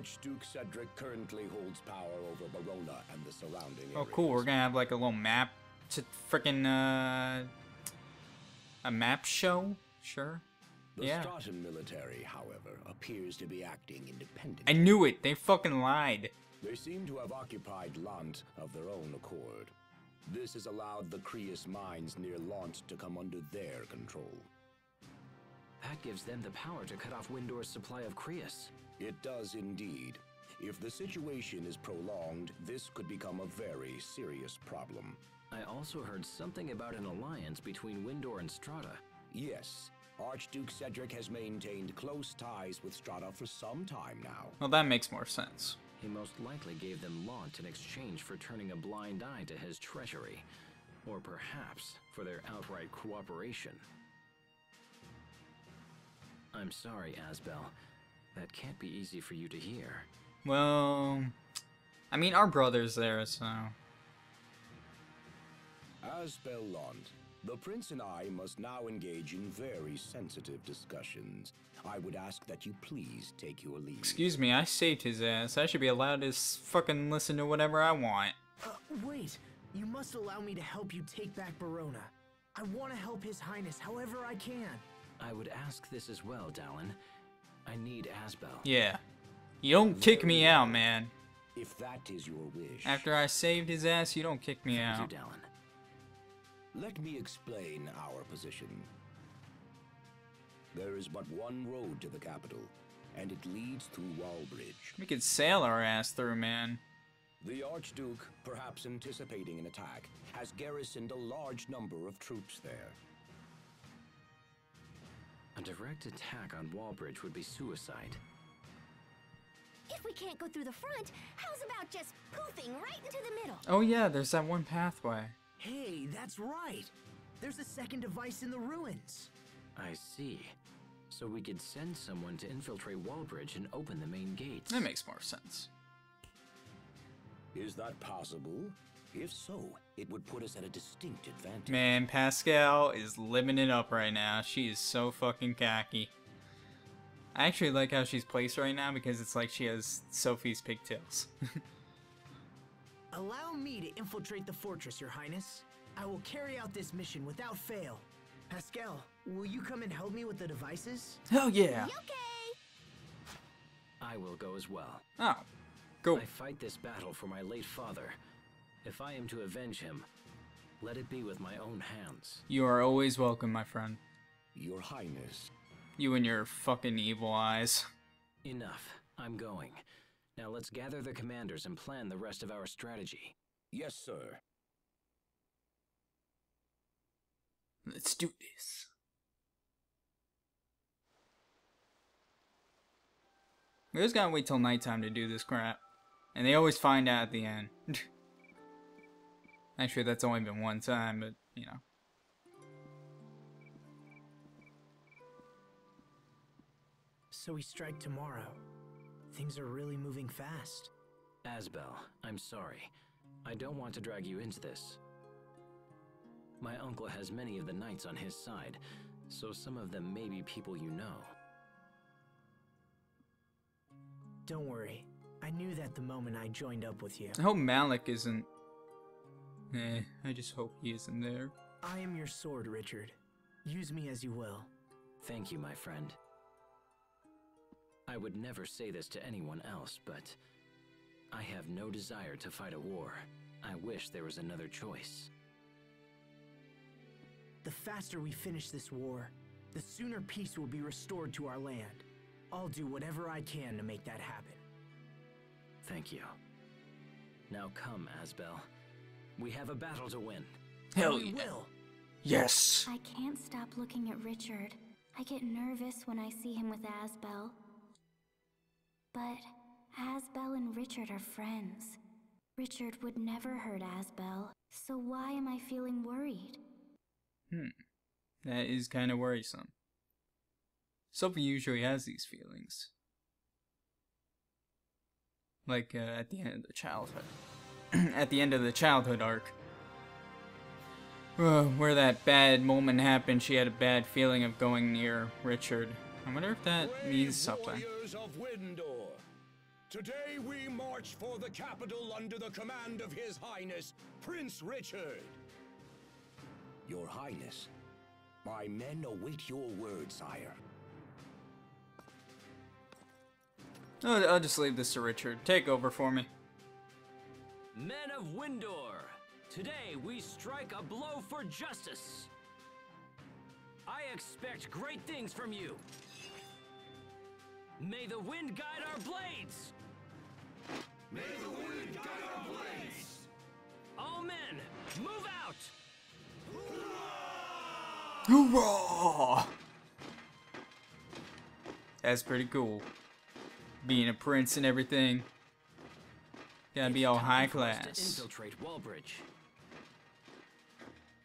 Archduke Cedric currently holds power over Barona and the surrounding Oh, cool. We're gonna have like a little map to freaking uh, a map show. Sure. The yeah. Strahtan military, however, appears to be acting independently. I knew it. They fucking lied. They seem to have occupied Lhant of their own accord. This has allowed the Cryas mines near Lhant to come under their control. That gives them the power to cut off Windor's supply of Cryas. It does indeed. If the situation is prolonged, this could become a very serious problem. I also heard something about an alliance between Windor and Strahta. Yes, Archduke Cedric has maintained close ties with Strahta for some time now. Well, that makes more sense. He most likely gave them Lhant in exchange for turning a blind eye to his treachery. Or perhaps for their outright cooperation. I'm sorry, Asbel. That can't be easy for you to hear. Well, I mean, our brother's there, so. Asbel Lhant, the Prince and I must now engage in very sensitive discussions. I would ask that you please take your leave. Excuse me, I saved his ass. I should be allowed to fucking listen to whatever I want. Uh, wait. You must allow me to help you take back Barona. I want to help His Highness however I can. I would ask this as well, Dallin. I need Asbel. Yeah. You don't kick me out, man. If that is your wish. After I saved his ass, you don't kick me Thank out. you, Dallin. Let me explain our position. There is but one road to the capital, and it leads through Wallbridge. We could sail our ass through, man. The Archduke, perhaps anticipating an attack, has garrisoned a large number of troops there. A direct attack on Wallbridge would be suicide. If we can't go through the front, how's about just poofing right into the middle? Oh yeah, there's that one pathway. Hey, that's right. There's a second device in the ruins. I see. So we could send someone to infiltrate Wallbridge and open the main gates. That makes more sense. Is that possible? If so, it would put us at a distinct advantage. Man, Pascal is living it up right now. She is so fucking cocky. I actually like how she's placed right now because it's like she has Sophie's pigtails. Allow me to infiltrate the fortress, Your Highness. I will carry out this mission without fail. Pascal, will you come and help me with the devices? Hell yeah! Okay. I will go as well. Oh, go. I fight this battle for my late father. If I am to avenge him, let it be with my own hands. You are always welcome, my friend. Your Highness. You and your fucking evil eyes. Enough. I'm going. Now let's gather the commanders and plan the rest of our strategy. Yes, sir. Let's do this. We just gotta wait till nighttime to do this crap. And they always find out at the end. Actually, that's only been one time, but, you know. So we strike tomorrow. Things are really moving fast. Asbel, I'm sorry. I don't want to drag you into this. My uncle has many of the knights on his side, so some of them may be people you know. Don't worry. I knew that the moment I joined up with you. I hope Malik isn't. Eh, I just hope he isn't there. I am your sword, Richard. Use me as you will. Thank you, my friend. I would never say this to anyone else, but I have no desire to fight a war. I wish there was another choice. The faster we finish this war, the sooner peace will be restored to our land. I'll do whatever I can to make that happen. Thank you. Now come, Asbel. We have a battle to win. Hell we yeah. will. Yes! I can't stop looking at Richard. I get nervous when I see him with Asbel. But Asbel and Richard are friends. Richard would never hurt Asbel, so why am I feeling worried? Hmm. That is kind of worrisome. Sophie usually has these feelings. Like, uh, at the end of the childhood. at the end of the childhood arc. Uh, where that bad moment happened, she had a bad feeling of going near Richard. I wonder if that means something. warriors of Windor, Today we march for the capital under the command of His Highness, Prince Richard. Your Highness, my men await your word, sire. I'll, I'll just leave this to Richard. Take over for me. Men of Windor, today we strike a blow for justice. I expect great things from you. May the wind guide our blades! May the wind guide our blades! All men, move out! Hoorah! That's pretty cool. Being a prince and everything. Gotta be all high for us To class. infiltrate Wallbridge.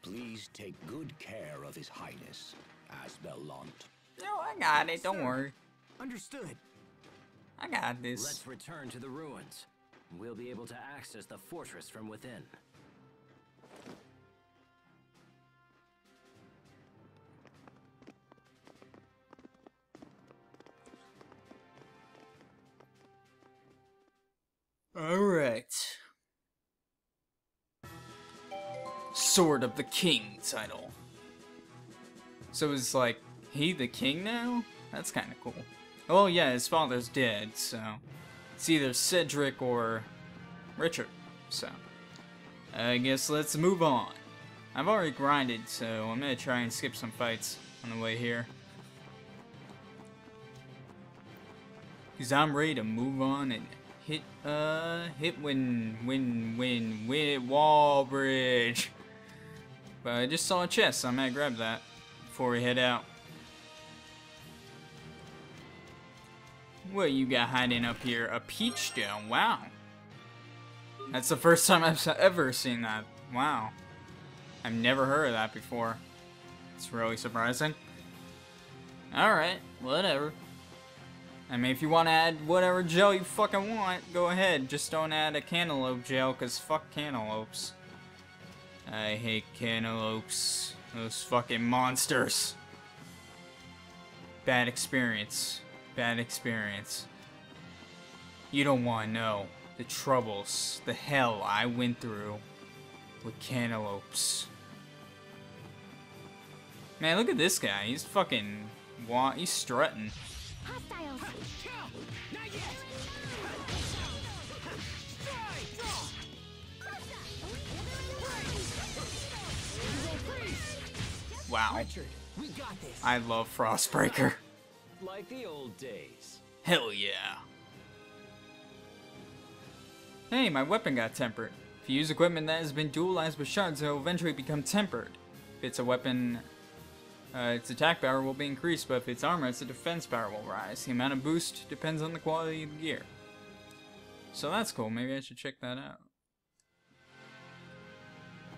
Please take good care of His Highness, Asbel Lhant. No, I got it. Don't worry. Understood. I got this. Let's return to the ruins. We'll be able to access the fortress from within. Alright. Sword of the King title. So it's like he the king now? That's kind of cool. Oh yeah, his father's dead, so it's either Cedric or Richard. So I guess let's move on. I've already grinded, so I'm gonna try and skip some fights on the way here. Cause I'm ready to move on and hit uh hit win win win win wall bridge. But I just saw a chest, so I might grab that before we head out. What you got hiding up here? A peach stone. Wow. That's the first time I've ever seen that. Wow. I've never heard of that before. It's really surprising. Alright, whatever. I mean, if you want to add whatever gel you fucking want, go ahead. Just don't add a cantaloupe gel, because fuck cantaloupes. I hate cantaloupes. Those fucking monsters. Bad experience. Bad experience. You don't want to know the troubles, the hell I went through with cantaloupes. Man, look at this guy. He's fucking... He's strutting. Hostiles! Wow. Richard, we got this. I love Frostbreaker. Like the old days. Hell yeah. Hey, my weapon got tempered. If you use equipment that has been dualized with shards, it will eventually become tempered. If it's a weapon, uh, its attack power will be increased, but if it's armor, its defense power will rise. The amount of boost depends on the quality of the gear. So that's cool, maybe I should check that out.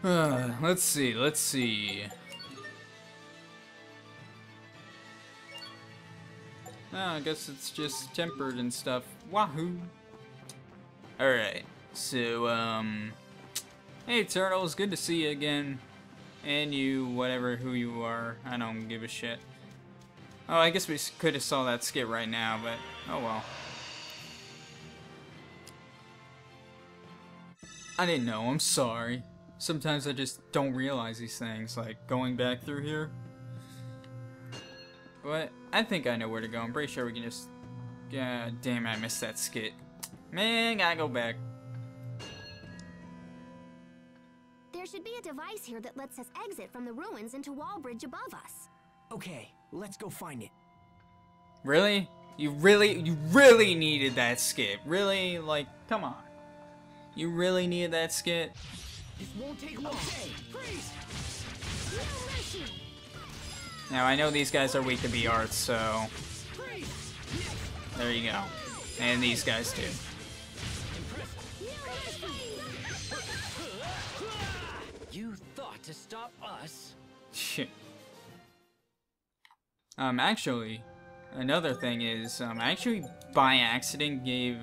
Uh, let's see, let's see. Oh, I guess it's just tempered and stuff. Wahoo! Alright, so, um... Hey, Turtles, good to see you again. And you, whatever, who you are. I don't give a shit. Oh, I guess we could have saw that skit right now, but oh well. I didn't know, I'm sorry. Sometimes I just don't realize these things, like going back through here. But I think I know where to go. I'm pretty sure we can just. God damn, I missed that skit. Man, gotta go back. Should be a device here that lets us exit from the ruins into Wallbridge above us. Okay, let's go find it. Really? You really, you really needed that skit. Really? Like, come on. You really needed that skit? This won't take long. Freeze! Now, I know these guys are weak to arts so there you go. And these guys too. To stop us? Shit. Um, actually, another thing is, um, I actually by accident gave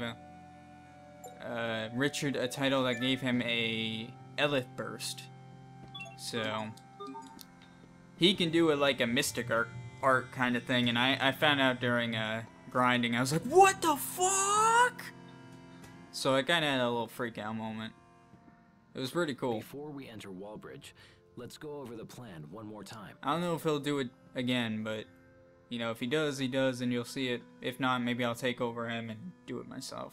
uh, Richard a title that gave him a Eleth Burst. So, he can do it like a Mystic Art, art kind of thing, and I, I found out during uh, grinding, I was like, what the fuck? So I kind of had a little freak out moment. It was pretty cool. Before we enter Wallbridge, let's go over the plan one more time. I don't know if he'll do it again, but you know, if he does, he does, and you'll see it. If not, maybe I'll take over him and do it myself.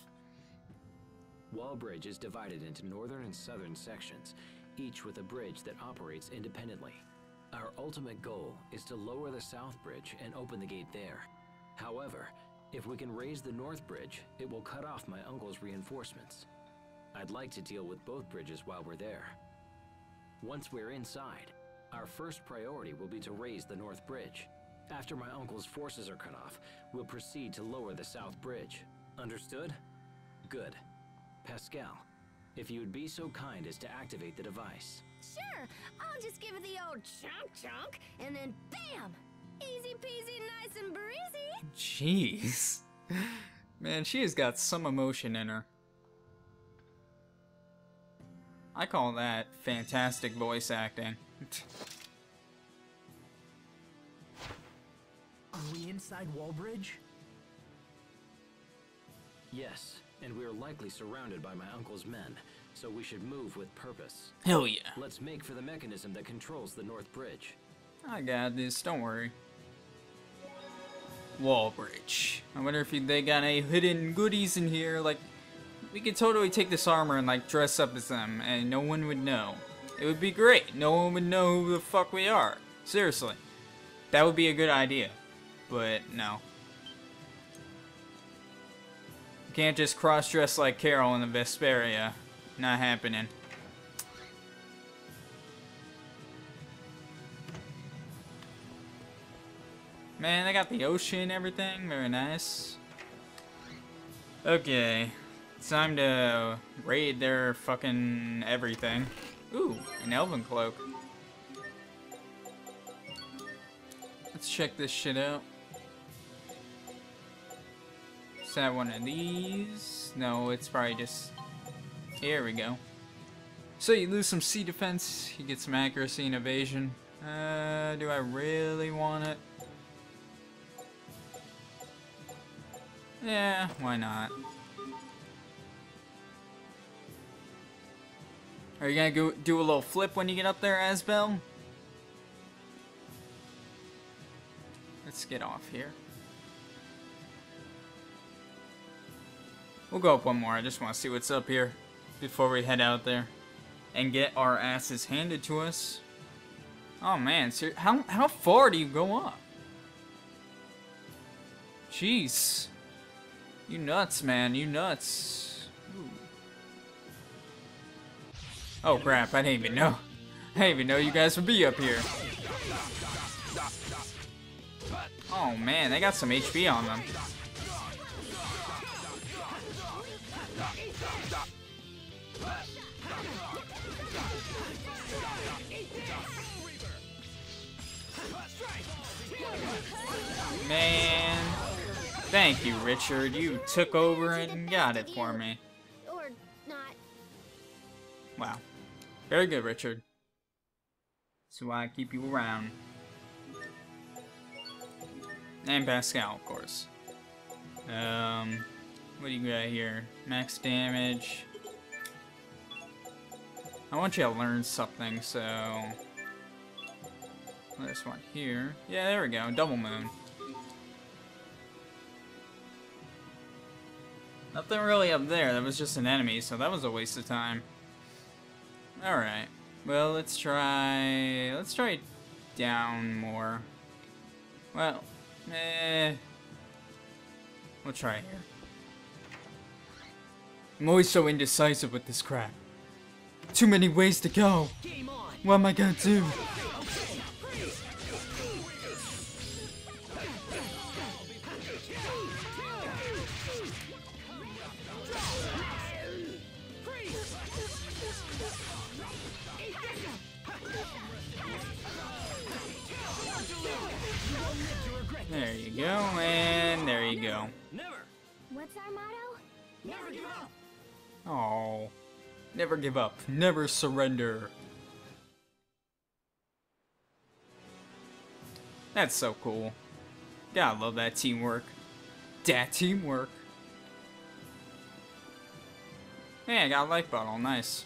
Wallbridge is divided into northern and southern sections, each with a bridge that operates independently. Our ultimate goal is to lower the south bridge and open the gate there. However, if we can raise the north bridge, it will cut off my uncle's reinforcements. I'd like to deal with both bridges while we're there. Once we're inside, our first priority will be to raise the north bridge. After my uncle's forces are cut off, we'll proceed to lower the south bridge. Understood? Good. Pascal, if you would be so kind as to activate the device. Sure, I'll just give it the old chunk chunk, and then bam! Easy peasy, nice and breezy. Jeez. Man, she has got some emotion in her. I call that fantastic voice acting. Are we inside Wallbridge? Yes, and we are likely surrounded by my uncle's men, so we should move with purpose. Hell yeah. Let's make for the mechanism that controls the North Bridge. I got this, don't worry. Wall bridge. I wonder if they got any hidden goodies in here, like, we could totally take this armor and, like, dress up as them, and no one would know. It would be great. No one would know who the fuck we are. Seriously. That would be a good idea. But, no. You can't just cross-dress like Karol in the Vesperia. Not happening. Man, they got the ocean everything. Very nice. Okay. It's time to raid their fucking everything. Ooh, an elven cloak. Let's check this shit out. Is that one of these? No, it's probably just... Here we go. So you lose some sea defense, you get some accuracy and evasion. Uh, do I really want it? Yeah, why not? Are you gonna go do a little flip when you get up there, Asbel? Let's get off here. We'll go up one more. I just want to see what's up here before we head out there and get our asses handed to us. Oh man, so how how far do you go up? Jeez. You nuts, man. You nuts. Oh crap, I didn't even know. I didn't even know you guys would be up here. Oh man, they got some HP on them. Man. Thank you, Richard. You took over and got it for me. Or not. Wow. Very good, Richard. That's why I keep you around. And Pascal, of course. Um, what do you got here? Max damage. I want you to learn something, so... This one here. Yeah, there we go. Double Moon. Nothing really up there. That was just an enemy, so that was a waste of time. Alright. Well, let's try... Let's try down more. Well, eh... We'll try here. I'm always so indecisive with this crap. Too many ways to go. What am I gonna do? You go, and there you go. Never. What's our motto? Never give up. Oh. Never give up. Never surrender. That's so cool. Gotta love that teamwork. Dat teamwork. Hey, I got a life bottle. Nice.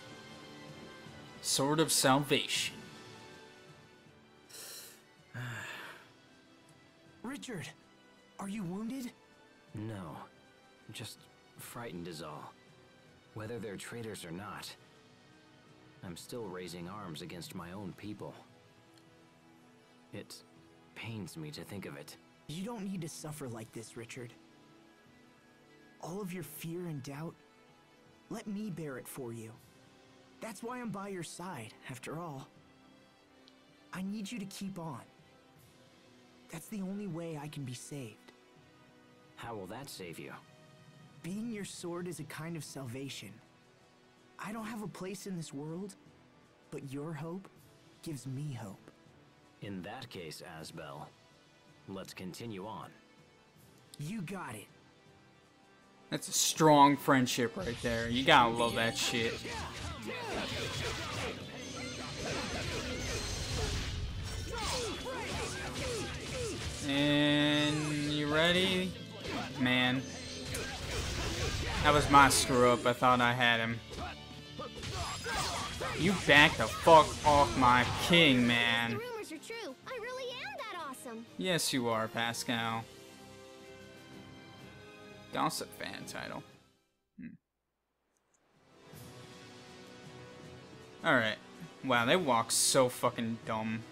Sword of Salvation. Richard, are you wounded? No. Just frightened is all. Whether they're traitors or not, I'm still raising arms against my own people. It pains me to think of it. You don't need to suffer like this, Richard. All of your fear and doubt, let me bear it for you. That's why I'm by your side, after all. I need you to keep on. That's the only way I can be saved. How will that save you? Being your sword is a kind of salvation. I don't have a place in this world, but your hope gives me hope. In that case, Asbel, let's continue on. You got it. That's a strong friendship right there. You gotta love that shit. And you ready? Man. That was my screw up. I thought I had him. You back the fuck off my king, man. The rumors are true. Really awesome. Yes, you are, Pascal. Gossip fan title. Hmm. Alright. Wow, they walk so fucking dumb.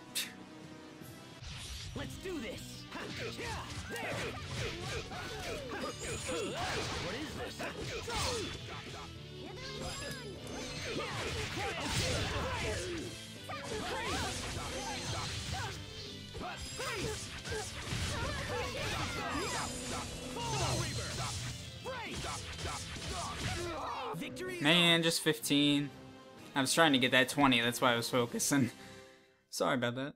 Let's do this. Victory is Man, just 15. I was trying to get that 20, that's why I was focusing. Sorry about that.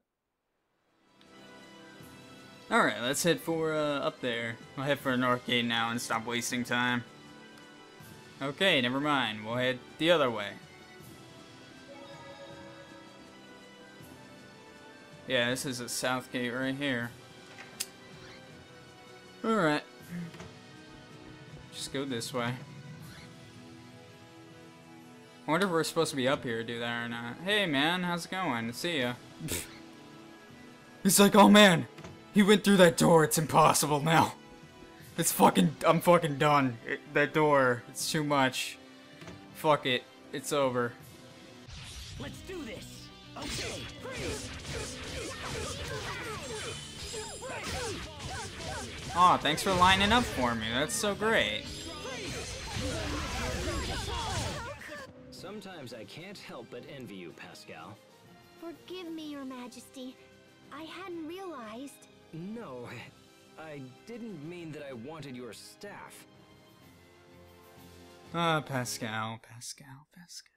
Alright, let's head for, uh, up there. We'll head for North Gate now and stop wasting time. Okay, never mind. We'll head the other way. Yeah, this is a South Gate right here. Alright. Just go this way. I wonder if we're supposed to be up here to do that or not. Hey man, how's it going? See ya. He's like, oh man, he went through that door. It's impossible now. It's fucking, I'm fucking done. It, that door, it's too much. Fuck it, it's over. Let's do this. Okay, freeze. Aw, thanks for lining up for me. That's so great. Sometimes I can't help but envy you, Pascal. Forgive me, Your Majesty. I hadn't realized. No, I didn't mean that I wanted your staff. Ah, Pascal, Pascal, Pascal.